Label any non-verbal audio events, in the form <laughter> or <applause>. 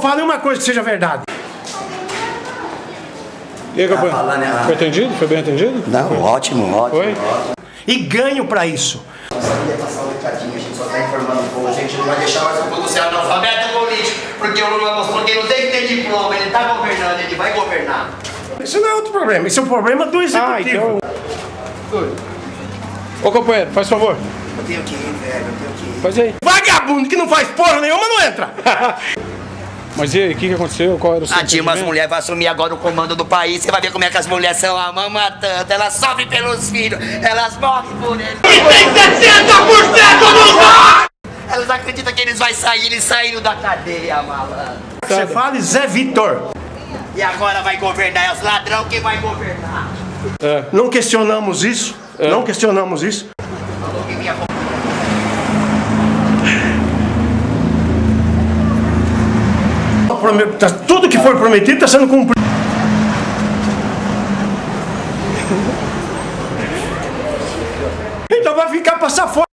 Fale uma coisa que seja verdade. E aí, companheiro? falando errado. Foi atendido? Foi bem atendido? Não, ótimo, ótimo. Foi? E ganho pra isso. Só queria passar um recadinho, a gente só tá informando o povo, a gente não vai deixar mais o povo ser analfabeto político, porque o Lula mostrou que não tem que ter diploma, ele tá governando, ele vai governar. Isso não é outro problema, isso é um problema do Ah, executivo. então. Ô, companheiro, faz favor. Eu tenho que ir, velho, eu tenho que ir. Faz aí. Vagabundo que não faz porra nenhuma não entra. <laughs> Mas e aí, o que, que aconteceu? Qual era o seu A Dilma, as mulheres vai assumir agora o comando do país. Você vai ver como é que as mulheres são a mama tanto. Elas sofrem pelos filhos, elas morrem por eles. E tem 60% dos Elas acreditam que eles vão sair, eles saíram da cadeia, malandro. Você fala Zé Vitor. E agora vai governar, é os ladrão que vai governar. Não questionamos isso. Não questionamos isso. Falou que vinha tá- Tudo que foi prometido está sendo cumprido. Então vai ficar passar fome.